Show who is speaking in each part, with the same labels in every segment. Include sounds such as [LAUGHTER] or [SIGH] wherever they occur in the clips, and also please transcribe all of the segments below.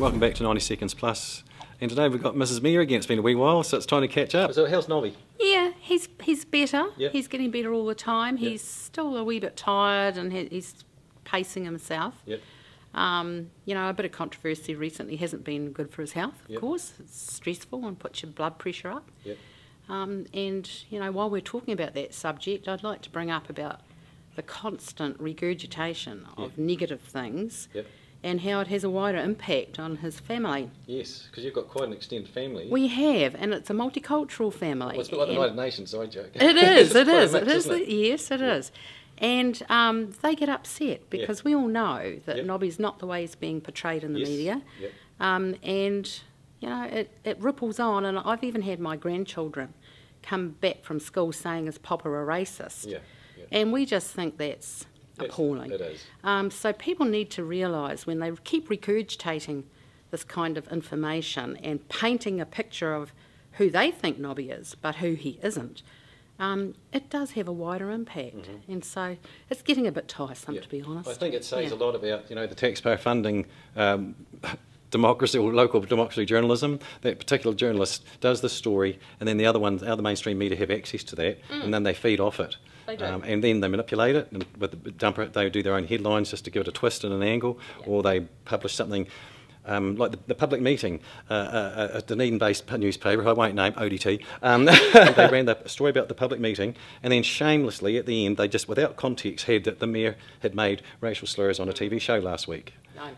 Speaker 1: Welcome back to 90 Seconds Plus. And today we've got Mrs. Mayor again. It's been a wee while, so it's time to catch up. So how's Nobby?
Speaker 2: Yeah, he's he's better.
Speaker 1: Yep.
Speaker 2: He's getting better all the time.
Speaker 1: Yep.
Speaker 2: He's still a wee bit tired and he, he's pacing himself.
Speaker 1: Yep.
Speaker 2: Um, you know, a bit of controversy recently hasn't been good for his health, of
Speaker 1: Yep.
Speaker 2: course. It's stressful and puts your blood pressure up.
Speaker 1: Yep.
Speaker 2: Um, and, you know, while we're talking about that subject, I'd like to bring up about the constant regurgitation of negative things
Speaker 1: Yep.
Speaker 2: And how it has a wider impact on his family.
Speaker 1: Yes, because you've got quite an extended family.
Speaker 2: We have, and it's a multicultural family.
Speaker 1: well, it's a bit like the United Nations, I joke.
Speaker 2: It is, it [LAUGHS] is,
Speaker 1: mix,
Speaker 2: it is.
Speaker 1: it?
Speaker 2: Yes, it is. And um, they get upset because we all know that
Speaker 1: Yep.
Speaker 2: Nobby's not the way he's being portrayed in the
Speaker 1: Yes.
Speaker 2: media.
Speaker 1: Yep.
Speaker 2: Um, and, you know, it, it ripples on. And I've even had my grandchildren come back from school saying, is Papa a racist?
Speaker 1: Yeah, yeah.
Speaker 2: And we just think that's appalling.
Speaker 1: It is.
Speaker 2: Um, so people need to realise when they keep regurgitating this kind of information and painting a picture of who they think Nobby is, but who he isn't, um, it does have a wider impact. And so it's getting a bit tiresome,
Speaker 1: Mm-hmm. Yeah.
Speaker 2: to be honest.
Speaker 1: I think it says
Speaker 2: Yeah.
Speaker 1: a lot about you know the taxpayer funding um, democracy or local democracy journalism. That particular journalist does the story, and then the other ones, other mainstream media have access to that, and then they feed off it.
Speaker 2: Mm.
Speaker 1: Um, and then they manipulate it, and with the dumper, they do their own headlines just to give it a twist and an angle, or they publish something. Um, like the, the public meeting, uh, uh, a Dunedin-based newspaper, I won't name ODT, um, [LAUGHS] they ran the story about the public meeting, and then shamelessly at the end, they just, without context, had that the mayor had made racial slurs on a TV show last week.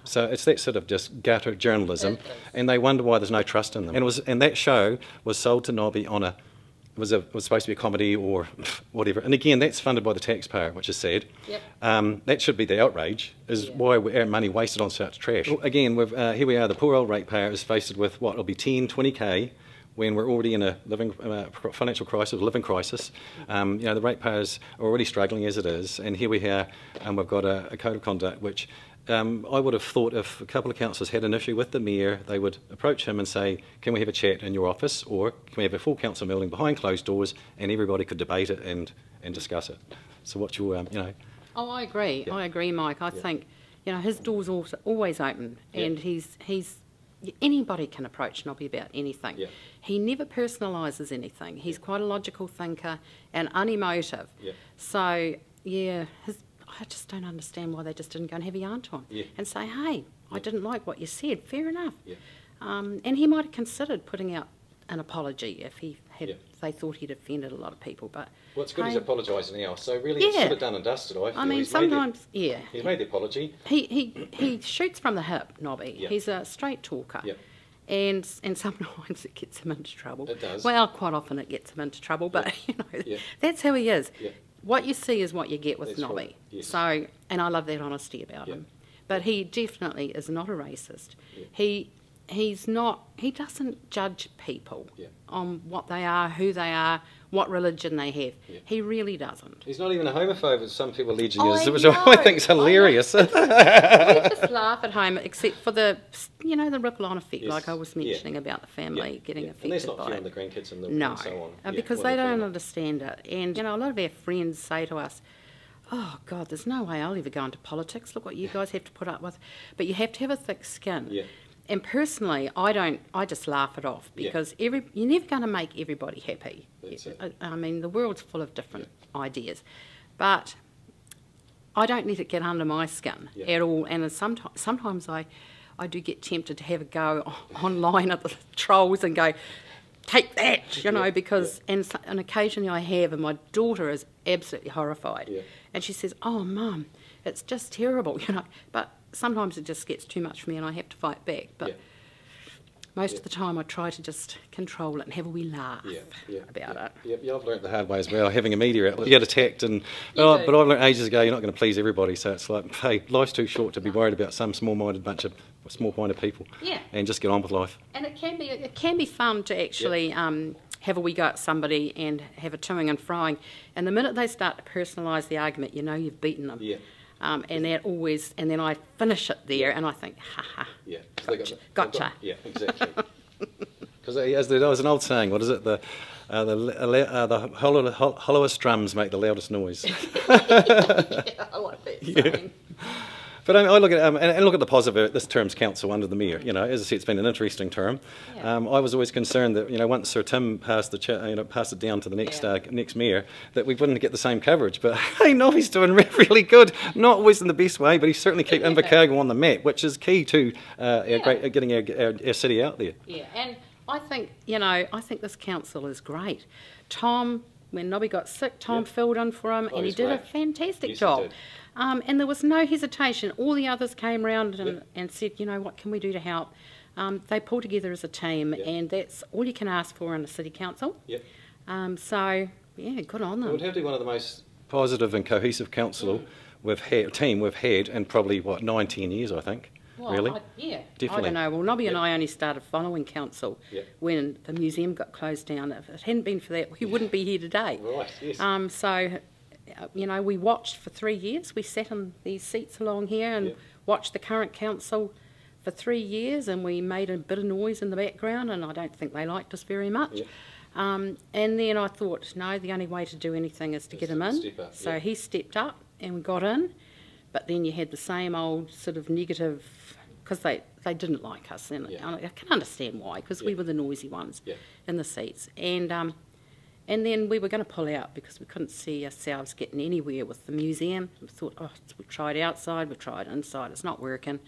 Speaker 1: So it's that sort of just gutter journalism, and they wonder why there's no trust in them. And was, and that show was sold to Nobby on a was a was supposed to be a comedy or [LAUGHS] whatever. And again, that's funded by the taxpayer, which is sad.
Speaker 2: Yep.
Speaker 1: Um, that should be the outrage. Is
Speaker 2: Yeah.
Speaker 1: why we, our money wasted on such trash. Well, again, we've, uh, here we are. The poor old ratepayer is faced with what will be 10, 20k. When we're already in a living uh, financial crisis, a living crisis, um, you know the ratepayers are already struggling as it is, and here we are, and we've got a, a code of conduct which um, I would have thought if a couple of councillors had an issue with the mayor, they would approach him and say, "Can we have a chat in your office, or can we have a full council meeting behind closed doors, and everybody could debate it and, and discuss it?" So, what's your, um, you know,
Speaker 2: Oh, I agree.
Speaker 1: Yeah.
Speaker 2: I agree, Mike. I think, you know, his door's always open,
Speaker 1: Yeah.
Speaker 2: and he's he's anybody can approach Nobby about anything.
Speaker 1: Yeah.
Speaker 2: He never personalises anything. He's quite a logical thinker and unemotive.
Speaker 1: Yeah.
Speaker 2: So yeah, his, I just don't understand why they just didn't go and have a yarn to him
Speaker 1: Yeah.
Speaker 2: and say, hey, I didn't like what you said. Fair enough.
Speaker 1: Yeah.
Speaker 2: Um, and he might have considered putting out an apology if he had
Speaker 1: Yeah.
Speaker 2: they thought he'd offended a lot of people. But
Speaker 1: well, it's good he's
Speaker 2: hey,
Speaker 1: apologising now. So really, it's
Speaker 2: Yeah.
Speaker 1: sort of done and dusted. I.
Speaker 2: I mean,
Speaker 1: he's made the-
Speaker 2: sometimes, yeah.
Speaker 1: he's made the apology.
Speaker 2: He, he, he shoots from the hip, Nobby.
Speaker 1: Yeah.
Speaker 2: He's a straight talker.
Speaker 1: Yeah.
Speaker 2: And, and sometimes [LAUGHS] it gets him into trouble.
Speaker 1: It does.
Speaker 2: Well, quite often it gets him into trouble, but [LAUGHS] you know, that's how he is. What you see is what you get with
Speaker 1: That's
Speaker 2: Nobby.
Speaker 1: right. Yes.
Speaker 2: So, and I love that honesty about
Speaker 1: Yeah.
Speaker 2: him. But he definitely is not a racist.
Speaker 1: Yeah.
Speaker 2: He, he's not. He doesn't judge people
Speaker 1: Yeah.
Speaker 2: on what they are, who they are, what religion they have.
Speaker 1: Yeah.
Speaker 2: He really doesn't.
Speaker 1: He's not even a homophobe, as some people allege he
Speaker 2: I
Speaker 1: is, which
Speaker 2: know,
Speaker 1: I think is hilarious. [LAUGHS]
Speaker 2: we just laugh at home, except for the, you know, the ripple-on effect,
Speaker 1: Yes,
Speaker 2: like I was
Speaker 1: yeah.
Speaker 2: mentioning about the family
Speaker 1: Yeah,
Speaker 2: getting
Speaker 1: yeah.
Speaker 2: affected
Speaker 1: and that's not
Speaker 2: by it.
Speaker 1: the grandkids and, the,
Speaker 2: no,
Speaker 1: and so on.
Speaker 2: uh, because
Speaker 1: well,
Speaker 2: they don't
Speaker 1: family.
Speaker 2: understand it. And you know, a lot of our friends say to us, "Oh God, there's no way I'll ever go into politics. Look what you guys have to put up with." But you have to have a thick skin.
Speaker 1: Yeah.
Speaker 2: And personally, I don't. I just laugh it off
Speaker 1: Yeah.
Speaker 2: because every you're never going to make everybody happy. I, I mean, the world's full of different ideas, but I don't let it get under my skin
Speaker 1: Yeah.
Speaker 2: at all. And sometimes, sometimes I, I do get tempted to have a go [LAUGHS] online at the trolls and go, take that, you know,
Speaker 1: Yeah,
Speaker 2: because, and, so- and occasionally I have, and my daughter is absolutely horrified.
Speaker 1: Yeah.
Speaker 2: And she says, oh, mum, it's just terrible, [LAUGHS] you know. But sometimes it just gets too much for me and I have to fight back. But
Speaker 1: Yeah.
Speaker 2: most
Speaker 1: Yeah.
Speaker 2: of the time I try to just control it and have a wee laugh
Speaker 1: Yeah,
Speaker 2: about it.
Speaker 1: Yeah, yeah, I've learnt the hard way as well. Having a media outlet, you get attacked, and oh, but I've learnt ages ago you're not going to please everybody. So it's like, hey, life's too short to be worried about some small-minded bunch of small-minded people.
Speaker 2: Yeah.
Speaker 1: And just get on with life.
Speaker 2: And it can be it can be fun to actually um, have a wee go at somebody and have a toing and frying. And the minute they start to personalise the argument, you know you've beaten them.
Speaker 1: Yeah.
Speaker 2: Um, and that always, and then I finish it there, and I think, ha ha.
Speaker 1: Yeah. they got
Speaker 2: Gotcha.
Speaker 1: the- they've
Speaker 2: Gotcha.
Speaker 1: got- yeah, exactly. [LAUGHS] Because as there was an old saying, what is it? The uh, the uh, the hollow, hol- hollowest drums make the loudest noise. [LAUGHS]
Speaker 2: yeah, I like that [LAUGHS] saying.
Speaker 1: But I, I look at um, and, and look at the positive. This term's council under the mayor. You know, as I say, it's been an interesting term.
Speaker 2: Yeah.
Speaker 1: Um, I was always concerned that you know once Sir Tim passed the you know passed it down to the next
Speaker 2: Yeah.
Speaker 1: uh, next mayor that we wouldn't get the same coverage. But [LAUGHS] I know he's doing really good. Not always in the best way, but he's certainly kept Invercargill on the map, which is key to uh, our great, uh, getting our, our, our city out there.
Speaker 2: Yeah, and I think, you know, I think this council is great. Tom, when Nobby got sick, Tom
Speaker 1: Yeah.
Speaker 2: filled in for him
Speaker 1: Oh,
Speaker 2: and he did a fantastic
Speaker 1: Yes,
Speaker 2: job. Um, and there was no hesitation. All the others came round and,
Speaker 1: Yeah.
Speaker 2: and said, you know, what can we do to help? Um, they pulled together as a team,
Speaker 1: Yeah.
Speaker 2: and that's all you can ask for in a city council.
Speaker 1: Yep.
Speaker 2: Um, so, yeah, good on
Speaker 1: It
Speaker 2: them.
Speaker 1: would have to be one of the most positive and cohesive council we've had, team we've had in probably what 19 years, I think.
Speaker 2: Well,
Speaker 1: really.
Speaker 2: I, yeah, I don't know. Well, Nobby and I only started following council
Speaker 1: Yeah.
Speaker 2: when the museum got closed down. If it hadn't been for that, we wouldn't be here today.
Speaker 1: Right. Yes.
Speaker 2: Um, so, uh, you know, we watched for three years. We sat in these seats along here and
Speaker 1: Yeah.
Speaker 2: watched the current council for three years, and we made a bit of noise in the background, and I don't think they liked us very much. Um, and then I thought, no, the only way to do anything is to get him in.
Speaker 1: up,
Speaker 2: so he stepped up and we got in. But then you had the same old sort of negative, because they, they didn't like us. And
Speaker 1: Yeah.
Speaker 2: I can understand why, because we were the noisy ones
Speaker 1: Yeah.
Speaker 2: in the seats. And um, and then we were going to pull out because we couldn't see ourselves getting anywhere with the museum. We thought, oh, we tried outside, we tried inside, it's not working.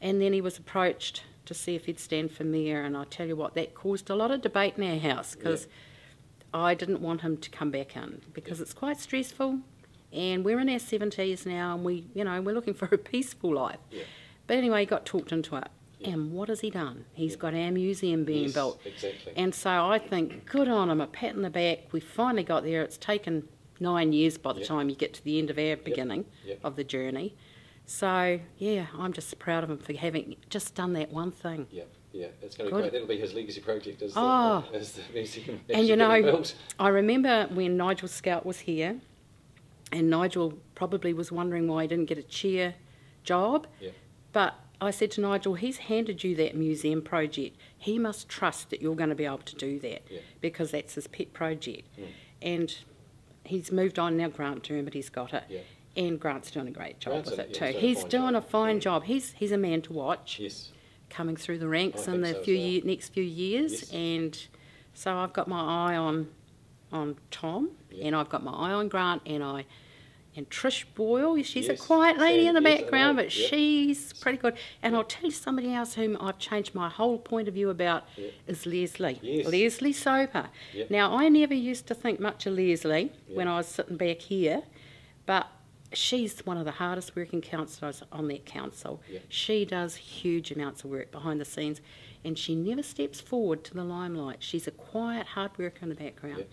Speaker 2: And then he was approached to see if he'd stand for mayor, and I tell you what, that caused a lot of debate in our house because I didn't want him to come back in because it's quite stressful, and we're in our seventies now, and we, you know, we're looking [LAUGHS] for a peaceful life.
Speaker 1: Yeah.
Speaker 2: But anyway, he got talked into it.
Speaker 1: Yeah.
Speaker 2: And what has he done? He's got our museum being
Speaker 1: Yes,
Speaker 2: built.
Speaker 1: Exactly.
Speaker 2: And so I think, good on him, a pat in the back. We finally got there. It's taken nine years by the time you get to the end of our beginning of the journey. So, yeah, I'm just proud of him for having just done that one thing.
Speaker 1: Yeah, yeah, it's going to be great. That'll be his legacy project as
Speaker 2: Oh.
Speaker 1: the, as the museum
Speaker 2: And you [LAUGHS] know. I remember when Nigel Skelt was here, and Nigel probably was wondering why he didn't get a chair job.
Speaker 1: Yeah.
Speaker 2: But I said to Nigel, he's handed you that museum project. He must trust that you're going to be able to do that
Speaker 1: Yeah.
Speaker 2: because that's his pet project.
Speaker 1: Mm.
Speaker 2: And he's moved on now, Grant Dermody's got it.
Speaker 1: Yeah.
Speaker 2: And Grant's doing a great job
Speaker 1: Grant's
Speaker 2: with it
Speaker 1: yeah,
Speaker 2: too.
Speaker 1: he's
Speaker 2: He's
Speaker 1: a fine
Speaker 2: doing a
Speaker 1: job.
Speaker 2: fine
Speaker 1: Yeah.
Speaker 2: job. He's he's a man to watch
Speaker 1: Yes.
Speaker 2: coming through the ranks
Speaker 1: I
Speaker 2: in the
Speaker 1: so
Speaker 2: few year, next few years,
Speaker 1: Yes.
Speaker 2: and so I've got my eye on on Tom,
Speaker 1: Yeah.
Speaker 2: and I've got my eye on Grant, and I and Trish Boyle. She's
Speaker 1: Yes,
Speaker 2: a quiet lady in the
Speaker 1: yes, uh,
Speaker 2: background, but
Speaker 1: yep.
Speaker 2: she's pretty good. And I'll tell you somebody else whom I've changed my whole point of view about
Speaker 1: Yeah.
Speaker 2: is Lesley.
Speaker 1: Yes.
Speaker 2: Lesley Soper.
Speaker 1: Yep.
Speaker 2: Now I never used to think much of Lesley when I was sitting back here, but. She's one of the hardest working councillors on that council. She does huge amounts of work behind the scenes and she never steps forward to the limelight. She's a quiet, hard worker in the background.
Speaker 1: Yeah.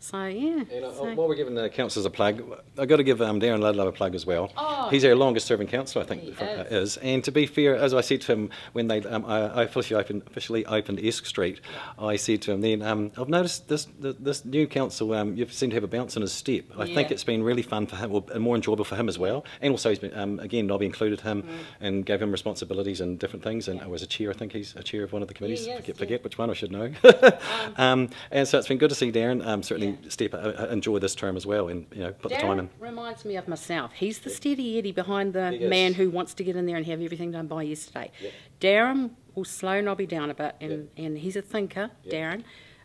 Speaker 2: So, yeah.
Speaker 1: And
Speaker 2: so-
Speaker 1: while we're giving the councillors a plug, I've got to give um, Darren Ludlow a plug as well.
Speaker 2: Oh.
Speaker 1: He's our longest serving councillor, I think,
Speaker 2: He
Speaker 1: for- uh,
Speaker 2: is.
Speaker 1: is. And to be fair, as I said to him when they, um, I, I officially, opened, officially opened Esk Street, I said to him then, um, I've noticed this th- this new council, um, you seem to have a bounce in his step. I think it's been really fun for him, or and more enjoyable for him as well. And also, he's been, um, again, Nobby included him and gave him responsibilities and different things. And
Speaker 2: Mm. Yeah.
Speaker 1: I was a chair, I think he's a chair of one of the committees.
Speaker 2: he is,
Speaker 1: forget,
Speaker 2: yeah.
Speaker 1: forget which one, I should know. [LAUGHS] [LAUGHS] um, and so it's been good to see Darren um, certainly
Speaker 2: Yeah.
Speaker 1: step uh, uh, enjoy this term as well and you know put the time in.
Speaker 2: Darren reminds me of myself. He's the steady Eddie behind the man who wants to get in there and have everything done by yesterday.
Speaker 1: Yeah.
Speaker 2: Darren will slow Nobby down a bit, and, and he's a thinker,
Speaker 1: Yeah.
Speaker 2: Darren.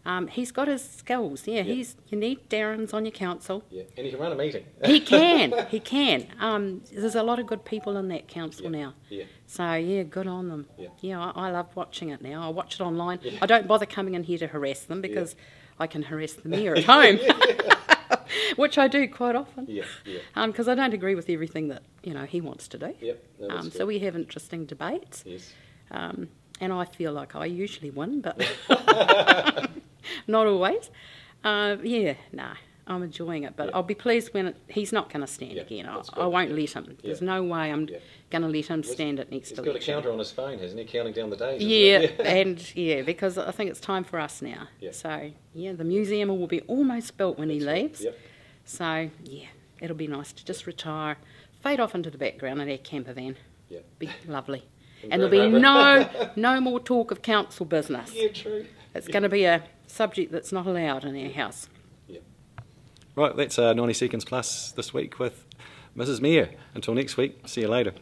Speaker 2: Um, he's got his skills. Yeah,
Speaker 1: Yeah.
Speaker 2: he's you need Darren's on your council.
Speaker 1: Yeah, and he can run a meeting.
Speaker 2: He [LAUGHS] can, he can. Um, there's a lot of good people in that council
Speaker 1: Yeah.
Speaker 2: now.
Speaker 1: Yeah.
Speaker 2: So yeah, good on them.
Speaker 1: Yeah.
Speaker 2: I, I love watching it now. I watch it online.
Speaker 1: Yeah.
Speaker 2: I don't bother coming in here to harass them because I can harass the mayor at [LAUGHS] home, [LAUGHS] which I do quite often.
Speaker 1: Yeah, yeah.
Speaker 2: Because I don't agree with everything that you know he wants to do.
Speaker 1: Yep.
Speaker 2: Um, so we have interesting debates,
Speaker 1: Yes.
Speaker 2: um, and I feel like I usually win, but [LAUGHS] not always. Uh, yeah, no, I'm enjoying it, but
Speaker 1: Yeah.
Speaker 2: I'll be pleased when it, he's not going to stand
Speaker 1: Yeah,
Speaker 2: again. I, I won't let him. There's no way I'm
Speaker 1: Yeah.
Speaker 2: going to let him stand at next
Speaker 1: He's got a counter on his phone, hasn't he? Counting down the days.
Speaker 2: Yeah, [LAUGHS] and yeah, because I think it's time for us now.
Speaker 1: Yeah.
Speaker 2: So yeah, the museum will be almost built when he
Speaker 1: That's right.
Speaker 2: leaves.
Speaker 1: Yep.
Speaker 2: So yeah, it'll be nice to just retire, fade off into the background in our camper van.
Speaker 1: Yeah,
Speaker 2: Be [LAUGHS] lovely.
Speaker 1: And
Speaker 2: And there'll be no no more talk of council business.
Speaker 1: Yeah, true.
Speaker 2: It's going to be a subject that's not allowed in our house. Yeah.
Speaker 1: Right, that's uh, 90 seconds plus this week with Mrs. Mayor. Until next week, see you later.